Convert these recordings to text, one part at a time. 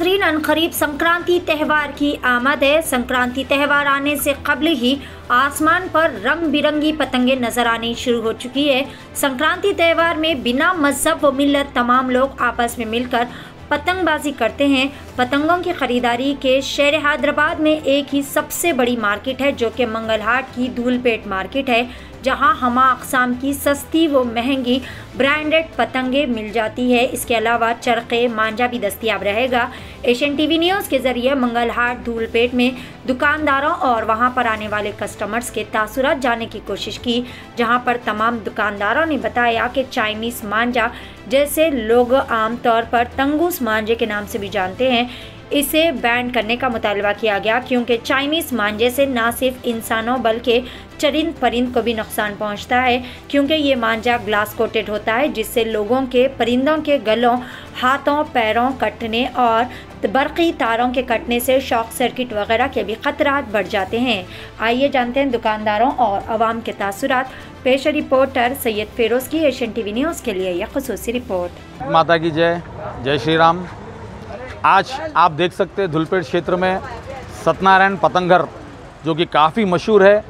नाजरीन अनकरीब संक्रांति त्यौहार की आमद है। संक्रांति त्यौहार आने से कबल ही आसमान पर रंग बिरंगी पतंगे नज़र आनी शुरू हो चुकी है। संक्रांति त्यौहार में बिना मज़हब व मिलत तमाम लोग आपस में मिलकर पतंगबाजी करते हैं। पतंगों की खरीदारी के शहर हैदराबाद में एक ही सबसे बड़ी मार्केट है, जो कि मंगलहाट की धूलपेट मार्केट है। जहाँ हमा अकसाम की सस्ती व महँगी ब्रांडेड पतंगे मिल जाती है। इसके अलावा चरखे मांझा भी दस्तियाब रहेगा। एशियन टीवी न्यूज़ के ज़रिए मंगलहाट धूलपेट में दुकानदारों और वहाँ पर आने वाले कस्टमर्स के तासुरात जानने की कोशिश की, जहाँ पर तमाम दुकानदारों ने बताया कि चाइनीज़ मांझा जैसे लोग आमतौर पर तंगूस मांझे के नाम से भी जानते हैं। इसे बैन करने का मुतालबा किया गया, क्योंकि चाइनीज़ मांझे से न सिर्फ़ इंसानों, बल्कि चरिंद परिंद को भी नुकसान पहुँचता है, क्योंकि ये मांझा ग्लास कोटेड होता है, जिससे लोगों के, परिंदों के गलों, हाथों, पैरों कटने और बरक़ी तारों के कटने से शॉक सर्किट वगैरह के भी ख़तरात बढ़ जाते हैं। आइए जानते हैं दुकानदारों और आवाम के तासुरात। पेश रिपोर्टर सैयद फेरोज़ की, एशियन टीवी न्यूज़ के लिए यह खसूसी रिपोर्ट। माता की जय जय श्री राम आज आप देख सकते हैं धुलपेट क्षेत्र में सत्यनारायण पतंगर, जो कि काफ़ी मशहूर है।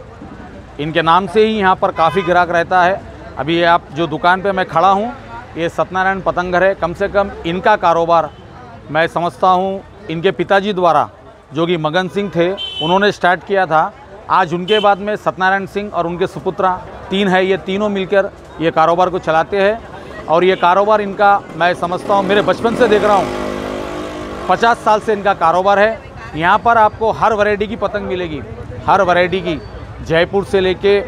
इनके नाम से ही यहाँ पर काफ़ी ग्राहक रहता है। अभी ये आप जो दुकान पे मैं खड़ा हूँ, ये सत्यनारायण पतंगर है। कम से कम इनका कारोबार मैं समझता हूँ इनके पिताजी द्वारा, जो कि मगन सिंह थे, उन्होंने स्टार्ट किया था। आज उनके बाद में सत्यनारायण सिंह और उनके सुपुत्रा तीन है। ये तीनों मिलकर ये कारोबार को चलाते हैं। और ये कारोबार इनका मैं समझता हूँ, मेरे बचपन से देख रहा हूँ। पचास साल से इनका कारोबार है। यहाँ पर आपको हर वैरायटी की पतंग मिलेगी। हर वैरायटी की। जयपुर से लेके,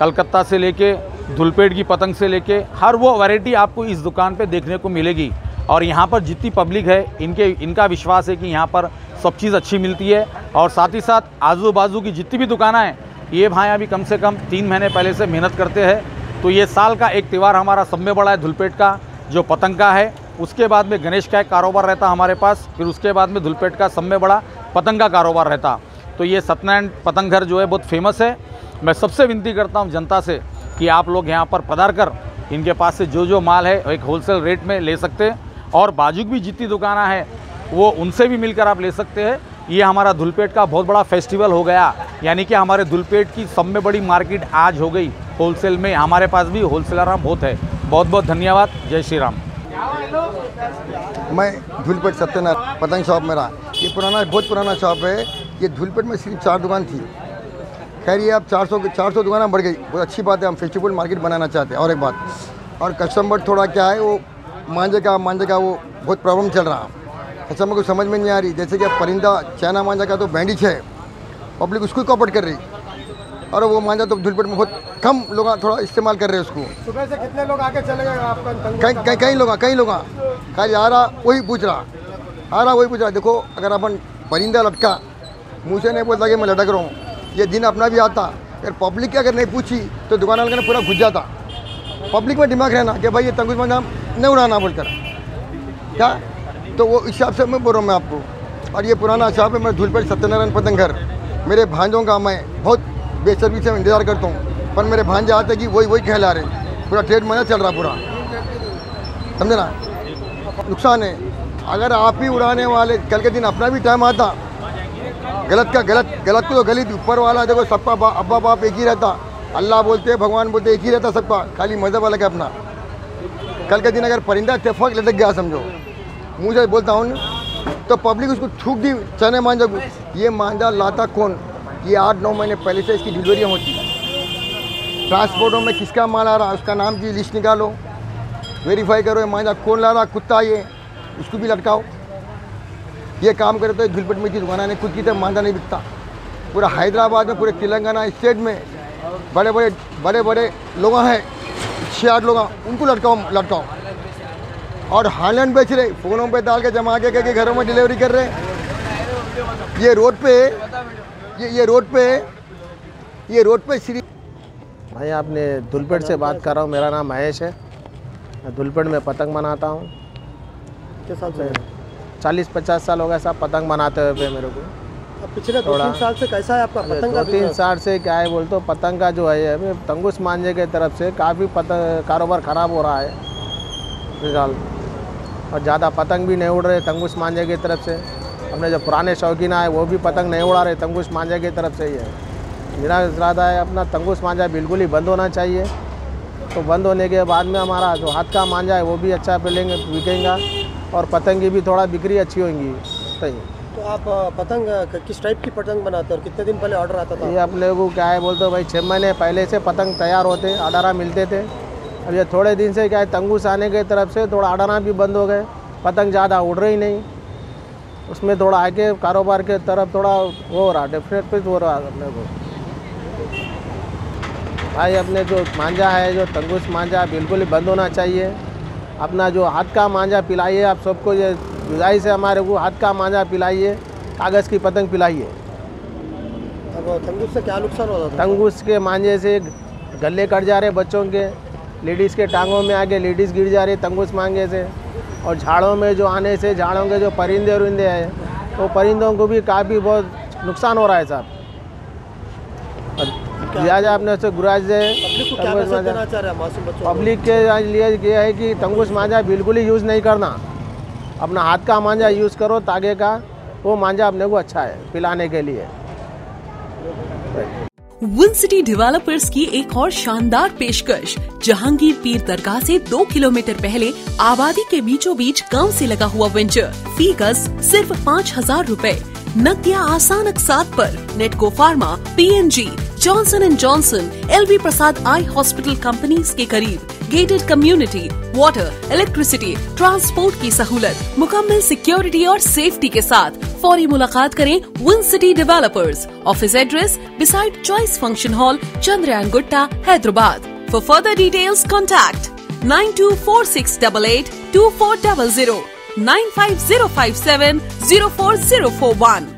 कलकत्ता से लेके धुलपेट की पतंग से लेके, हर वो वैरायटी आपको इस दुकान पे देखने को मिलेगी। और यहाँ पर जितनी पब्लिक है, इनके, इनका विश्वास है कि यहाँ पर सब चीज़ अच्छी मिलती है। और साथ ही साथ आजू बाजू की जितनी भी दुकानें हैं, ये भाई अभी कम से कम तीन महीने पहले से मेहनत करते हैं। तो ये साल का एक त्यौहार हमारा सब में बड़ा है धुलपेट का, जो पतंग का है। उसके बाद में गणेश का एक कारोबार रहता हमारे पास, फिर उसके बाद में धुलपेट का सब में बड़ा पतंग का कारोबार रहता। तो ये सत्यनारायण पतंग घर जो है बहुत फ़ेमस है। मैं सबसे विनती करता हूँ जनता से कि आप लोग यहाँ पर पधार कर इनके पास से जो जो माल है, एक होलसेल रेट में ले सकते हैं। और बाजू भी जितनी दुकाना है, वो उनसे भी मिलकर आप ले सकते हैं। ये हमारा धुलपेट का बहुत बड़ा फेस्टिवल हो गया। यानी कि हमारे धुलपेट की सब में बड़ी मार्केट आज हो गई। होलसेल में हमारे पास भी होलसेलर बहुत है। बहुत बहुत धन्यवाद। जय श्री राम। मैं धूलपेट सत्यनारायण, पतंग शॉप मेरा। ये पुराना, बहुत पुराना शॉप है। ये धूलपेट में सिर्फ़ चार दुकान थी। खैर, ये अब 400 के 400 दुकान बढ़ गई। बहुत अच्छी बात है, हम फेस्टिवल मार्केट बनाना चाहते हैं। और एक बात, और कस्टमर थोड़ा क्या है, वो मांझे का मांझे का वो बहुत प्रॉब्लम चल रहा। कस्टमर को समझ में नहीं आ रही। जैसे कि परिंदा, चाइना मांझा का तो बैंडिज है। पब्लिक उसको कॉपरेट कर रही। और वो मांझा तो धुलपेट में बहुत कम लोग थोड़ा इस्तेमाल कर रहे हैं उसको। सुबह से कितने लोग आके चले गए आपका कई लोग कई लोग खाली आ रहा वही पूछ रहा। आ रहा वही पूछ रहा। देखो अगर अपन परिंदा लटका मुँह से नहीं बोलता कि मैं लटक रहा हूँ। ये दिन अपना भी आता। अगर पब्लिक की अगर नहीं पूछी तो दुकान वाले ने पूरा घुस जाता। पब्लिक में दिमाग रहना कि भाई ये तंगुज मंजाम नहीं उड़ाना बोलकर। क्या? तो वो इस हिसाब से मैं बोल रहा हूँ मैं आपको। और ये पुराना शॉप है मैं धूलपेट सत्यनारायण पतंग घर। मेरे भांजों का मैं बहुत बेसब्री से इंतज़ार करता हूँ पर मेरे भांजे आते कि वही वही कहला रहे पूरा ट्रेड मज़ा चल रहा पूरा। समझे ना? नुकसान है। अगर आप ही उड़ाने वाले कल के दिन अपना भी टाइम आता। गलत का गलत गलत को तो गलत ऊपर वाला देखो सबका बा, अब्बा बाप एक ही रहता। अल्लाह बोलते हैं भगवान बोलते एक ही रहता सबका खाली मज़हब अलग है अपना। कल के दिन अगर परिंदा इतफाक लटक गया समझो। से बोलता हूँ तो पब्लिक उसको छूक दी चने मांझा ये मांझा लाता कौन? ये आठ नौ महीने पहले से इसकी डिलीवरियाँ होती है। ट्रांसपोर्टों में किसका माल आ रहा है उसका नाम की लिस्ट निकालो। वेरीफाई करो ये कौन ला रहा कुत्ता ये उसको भी लटकाओ। ये काम करे तो धुलपट में की दुकाना ने खुद की तरह मांझा नहीं बिकता। पूरा हैदराबाद में पूरे तेलंगाना स्टेट में बड़े बड़े बड़े बड़े लोग हैं छः आठ लोग उनको लटकाओ लटकाओ। और हालैंड बेच रहे फ़ोनों पे डाल के जमा के, के घरों में डिलीवरी कर रहे ये रोड पे ये ये रोड पे है। ये रोड पे श्री भाई आपने धुलपेट से बात कर रहा हूँ। मेरा नाम महेश है। मैं धुलपेट में पतंग बनाता हूँ। किस साल से चालीस पचास साल हो गया साहब पतंग बनाते हुए पे मेरे को। पिछले दो थोड़ा- तीन साल से कैसा है आपका पतंग का दो तीन साल से क्या है बोलते पतंग का जो है अभी तंगुस मांझे के तरफ़ से काफ़ी पतंग कारोबार ख़राब हो रहा है। फ़िलहाल। और ज़्यादा पतंग भी नहीं उड़ रहे तंगुस मांझे की तरफ़ से। अपने जो पुराने शौकीन आए वो भी पतंग नहीं उड़ा रहे तंगुस मांझा की तरफ़ से ही है। मेरा इरादा है अपना तंगुस मांझा बिल्कुल ही बंद होना चाहिए। तो बंद होने के बाद में हमारा जो हाथ का मांझा है वो भी अच्छा मिलेंगे बिकेगा और पतंग की भी थोड़ा बिक्री अच्छी होंगी। सही। तो आप पतंग किस टाइप की पतंग बनाते हो और कितने दिन पहले ऑर्डर आता था? ये अपने को क्या है बोलते हो भाई छः महीने पहले से पतंग तैयार होते अडारा मिलते थे। अब ये थोड़े दिन से क्या है तंगूस आने की तरफ़ से थोड़ा अडारा भी बंद हो गए पतंग ज़्यादा उड़ रही नहीं। उसमें थोड़ा आगे कारोबार के तरफ़ थोड़ा वो हो रहा डेफिनेट हो रहा अपने को। भाई अपने जो मांझा है जो तंगूस मांझा बिल्कुल ही बंद होना चाहिए। अपना जो हाथ का मांझा पिलाइए आप सबको ये गुजारिश है हमारे को हाथ का मांझा पिलाइए कागज़ की पतंग पिलाइए। अब तंगूस से क्या नुकसान होता था? तंगूस के मांझे से गले कट जा रहे बच्चों के लेडीज़ के टांगों में आगे लेडीज़ गिर जा रही तंगूस मांगे से। और झाड़ों में जो आने से झाड़ों के जो परिंदे उरिंदे हैं तो परिंदों को भी काफ़ी बहुत नुकसान हो रहा है साहब। लिहाजा आपने उससे गुराज पब्लिक को लिए ये है कि तंगुस मांझा बिल्कुल ही यूज़ नहीं करना। अपना हाथ का मांझा यूज़ करो तागे का वो मांझा अपने को अच्छा है पिलाने के लिए। विन सिटी डेवलपर्स की एक और शानदार पेशकश, जहांगीर पीर दरगाह से दो किलोमीटर पहले आबादी के बीचों बीच गाँव से लगा हुआ वेंचर फ़ी गज सिर्फ़ पाँच हज़ार रूपए। नकदिया आसान अकसात पर Natco Pharma P N G Johnson and Johnson L V Prasad eye hospital companies के करीब gated community water electricity transport की सहूलत, मुकम्मल सिक्योरिटी और सेफ्टी के साथ फौरी मुलाकात करें win city developers office address beside choice function hall Chandrayangutta Hyderabad for further details contact nine two four six double eight two four double zero nine five zero five seven zero four zero four one